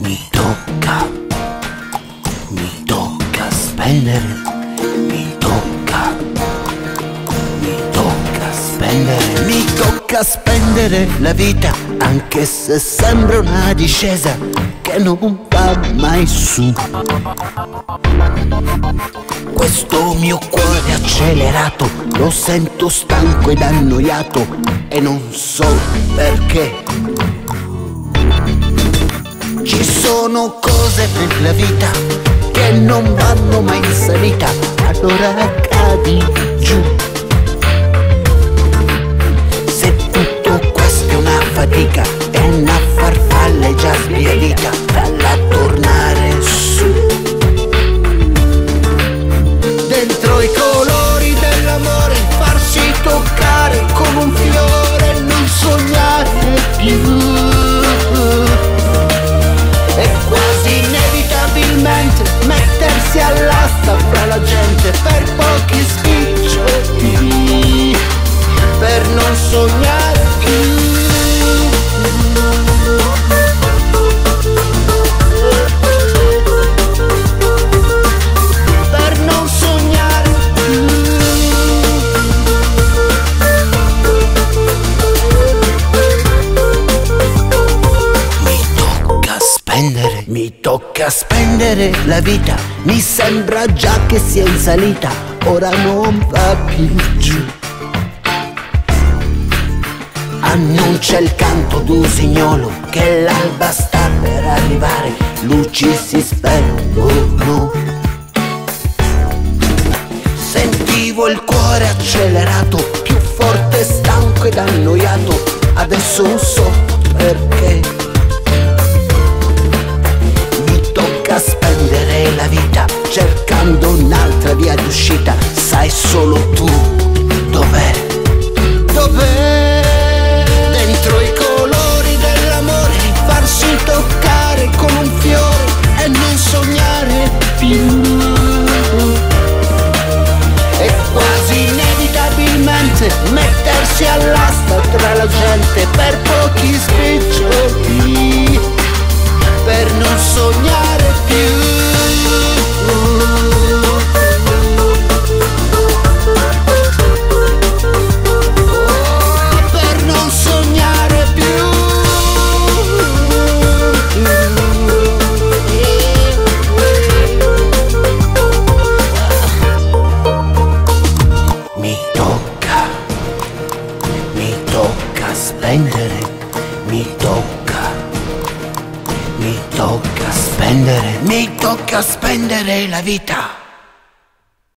Mi tocca, mi tocca spendere, mi tocca, mi tocca spendere, mi tocca spendere la vita, anche se sembra una discesa che non va mai su. Questo mio cuore accelerato lo sento stanco ed annoiato e non so perché. Ci sono cose nella vita che non vanno mai in salita, allora cadi giù. Mi tocca spendere la vita. Mi sembra già che sia in salita, ora non va più giù. Annuncia il canto d'usignolo che l'alba sta per arrivare, luci si spengono. Sentivo il cuore accelerato, più forte, stanco ed annoiato, adesso non so mettersi all'asta tra la gente per pochi spiccioli, per non sognare più. Spendere, mi tocca, mi tocca spendere, mi tocca spendere la vita.